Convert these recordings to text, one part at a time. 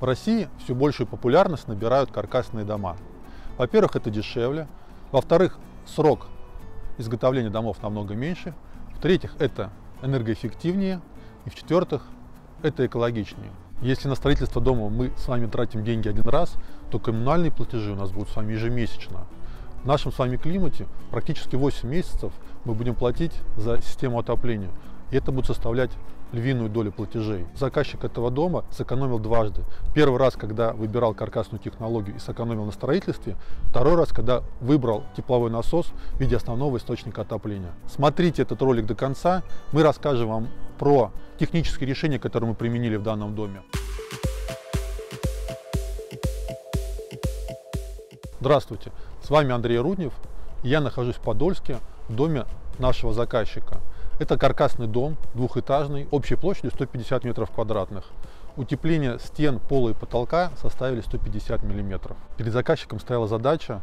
В России все большую популярность набирают каркасные дома. Во-первых, это дешевле. Во-вторых, срок изготовления домов намного меньше. В-третьих, это энергоэффективнее. И в-четвертых, это экологичнее. Если на строительство дома мы с вами тратим деньги один раз, то коммунальные платежи у нас будут с вами ежемесячно. В нашем с вами климате практически 8 месяцев мы будем платить за систему отопления. И это будет составлять львиную долю платежей. Заказчик этого дома сэкономил дважды. Первый раз, когда выбирал каркасную технологию и сэкономил на строительстве. Второй раз, когда выбрал тепловой насос в виде основного источника отопления. Смотрите этот ролик до конца. Мы расскажем вам про технические решения, которые мы применили в данном доме. Здравствуйте, с вами Андрей Руднев. Я нахожусь в Подольске, в доме нашего заказчика. Это каркасный дом, двухэтажный, общей площадью 150 метров квадратных. Утепление стен, пола и потолка составили 150 миллиметров. Перед заказчиком стояла задача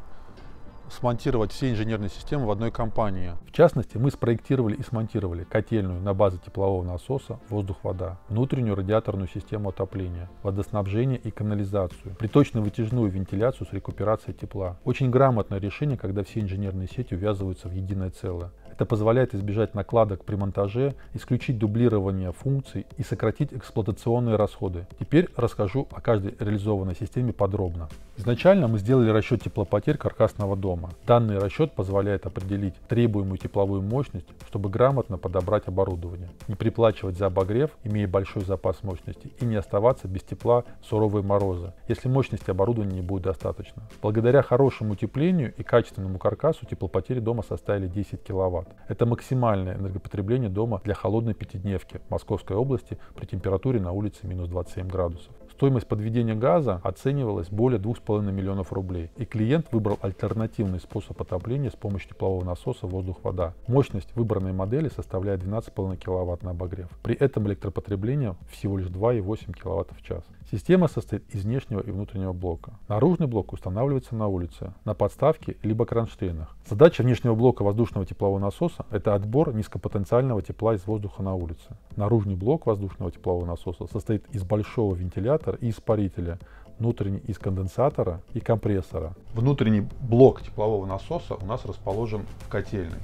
смонтировать все инженерные системы в одной компании. В частности, мы спроектировали и смонтировали котельную на базе теплового насоса воздух-вода, внутреннюю радиаторную систему отопления, водоснабжение и канализацию, приточно-вытяжную вентиляцию с рекуперацией тепла. Очень грамотное решение, когда все инженерные сети увязываются в единое целое. Это позволяет избежать накладок при монтаже, исключить дублирование функций и сократить эксплуатационные расходы. Теперь расскажу о каждой реализованной системе подробно. Изначально мы сделали расчет теплопотерь каркасного дома. Данный расчет позволяет определить требуемую тепловую мощность, чтобы грамотно подобрать оборудование, не приплачивать за обогрев, имея большой запас мощности, и не оставаться без тепла в суровые морозы, если мощности оборудования не будет достаточно. Благодаря хорошему утеплению и качественному каркасу теплопотери дома составили 10 кВт. Это максимальное энергопотребление дома для холодной пятидневки в Московской области при температуре на улице минус 27 градусов. Стоимость подведения газа оценивалась более 2,5 миллионов рублей, и клиент выбрал альтернативный способ отопления с помощью теплового насоса воздух-вода. Мощность выбранной модели составляет 12,5 кВт на обогрев. При этом электропотребление всего лишь 2,8 кВт в час. Система состоит из внешнего и внутреннего блока. Наружный блок устанавливается на улице, на подставке либо кронштейнах. Задача внешнего блока воздушного теплового насоса – это отбор низкопотенциального тепла из воздуха на улице. Наружный блок воздушного теплового насоса состоит из большого вентилятора вентилятор и испарителя, внутренний из конденсатора и компрессора. Внутренний блок теплового насоса у нас расположен в котельной.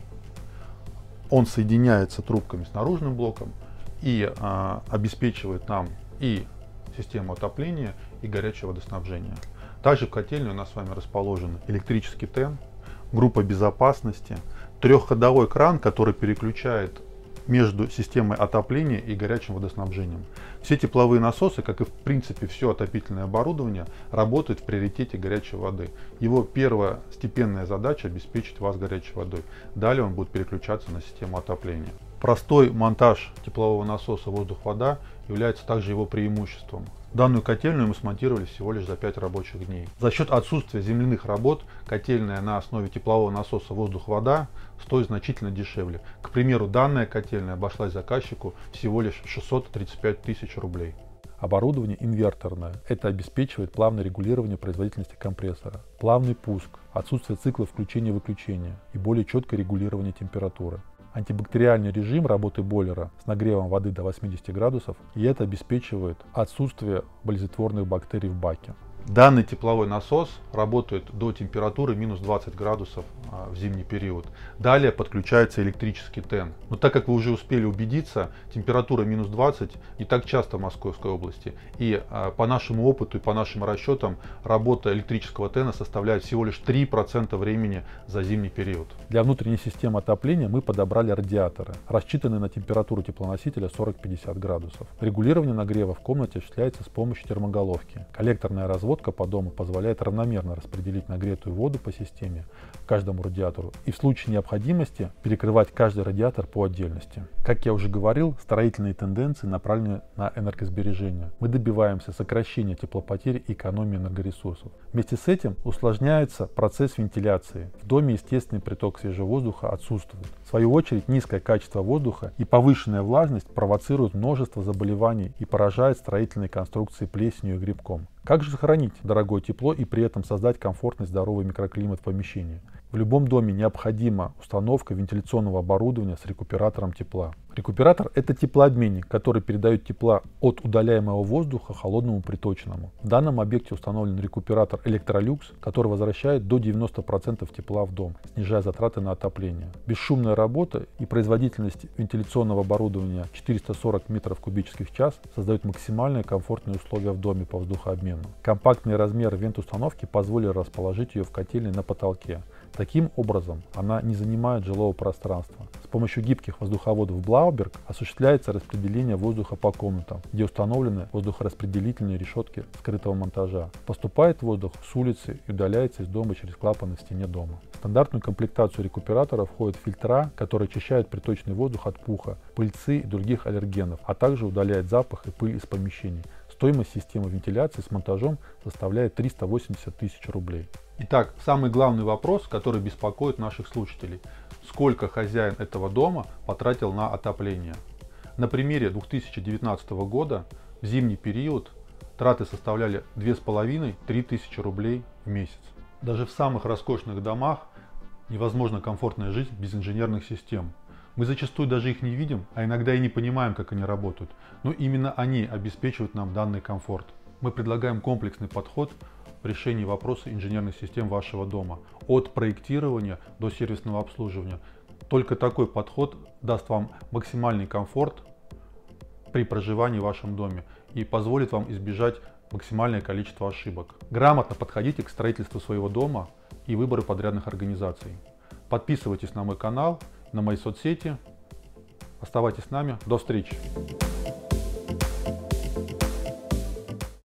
Он соединяется трубками с наружным блоком и а, обеспечивает нам и систему отопления, и горячее водоснабжение. Также в котельной у нас с вами расположен электрический ТЭН, группа безопасности, трехходовой кран, который переключает между системой отопления и горячим водоснабжением. Все тепловые насосы, как и в принципе все отопительное оборудование, работают в приоритете горячей воды. Его первая степенная задача обеспечить вас горячей водой. Далее он будет переключаться на систему отопления. Простой монтаж теплового насоса воздух-вода является также его преимуществом. Данную котельную мы смонтировали всего лишь за 5 рабочих дней. За счет отсутствия земляных работ котельная на основе теплового насоса воздух-вода стоит значительно дешевле. К примеру, данная котельная обошлась заказчику всего лишь 635 тысяч рублей. Оборудование инверторное. Это обеспечивает плавное регулирование производительности компрессора, плавный пуск, отсутствие цикла включения-выключения и более четкое регулирование температуры антибактериальный режим работы бойлера с нагревом воды до 80 градусов, и это обеспечивает отсутствие болезнетворных бактерий в баке. Данный тепловой насос работает до температуры минус 20 градусов а, в зимний период. Далее подключается электрический ТЭН. Но так как вы уже успели убедиться, температура минус 20 не так часто в Московской области. И а, по нашему опыту и по нашим расчетам работа электрического ТЭНа составляет всего лишь 3% времени за зимний период. Для внутренней системы отопления мы подобрали радиаторы, рассчитанные на температуру теплоносителя 40-50 градусов. Регулирование нагрева в комнате осуществляется с помощью термоголовки. Коллекторная разводка Проводка по дому позволяет равномерно распределить нагретую воду по системе каждому радиатору и в случае необходимости перекрывать каждый радиатор по отдельности. Как я уже говорил, строительные тенденции направлены на энергосбережение. Мы добиваемся сокращения теплопотерь и экономии энергоресурсов. Вместе с этим усложняется процесс вентиляции. В доме естественный приток свежего воздуха отсутствует. В свою очередь низкое качество воздуха и повышенная влажность провоцируют множество заболеваний и поражают строительные конструкции плесенью и грибком. Как же сохранить дорогое тепло и при этом создать комфортный здоровый микроклимат в помещении? В любом доме необходима установка вентиляционного оборудования с рекуператором тепла. Рекуператор – это теплообменник, который передает тепла от удаляемого воздуха холодному приточному. В данном объекте установлен рекуператор Electrolux, который возвращает до 90% тепла в дом, снижая затраты на отопление. Бесшумная работа и производительность вентиляционного оборудования 440 метров кубических в час создают максимальные комфортные условия в доме по воздухообмену. Компактные размеры вент-установки позволили расположить ее в котельной на потолке, Таким образом, она не занимает жилого пространства. С помощью гибких воздуховодов Блауберг осуществляется распределение воздуха по комнатам, где установлены воздухораспределительные решетки скрытого монтажа. Поступает воздух с улицы и удаляется из дома через клапаны в стене дома. В стандартную комплектацию рекуператора входят фильтра, которые очищают приточный воздух от пуха, пыльцы и других аллергенов, а также удаляют запах и пыль из помещений. Стоимость системы вентиляции с монтажом составляет 380 тысяч рублей. Итак, самый главный вопрос, который беспокоит наших слушателей. Сколько хозяин этого дома потратил на отопление? На примере 2019 года в зимний период траты составляли 2,5-3 тысячи рублей в месяц. Даже в самых роскошных домах невозможна комфортная жизнь без инженерных систем. Мы зачастую даже их не видим, а иногда и не понимаем, как они работают. Но именно они обеспечивают нам данный комфорт. Мы предлагаем комплексный подход решении вопроса инженерных систем вашего дома. От проектирования до сервисного обслуживания. Только такой подход даст вам максимальный комфорт при проживании в вашем доме и позволит вам избежать максимальное количество ошибок. Грамотно подходите к строительству своего дома и выбору подрядных организаций. Подписывайтесь на мой канал на мои соцсети. Оставайтесь с нами. До встречи!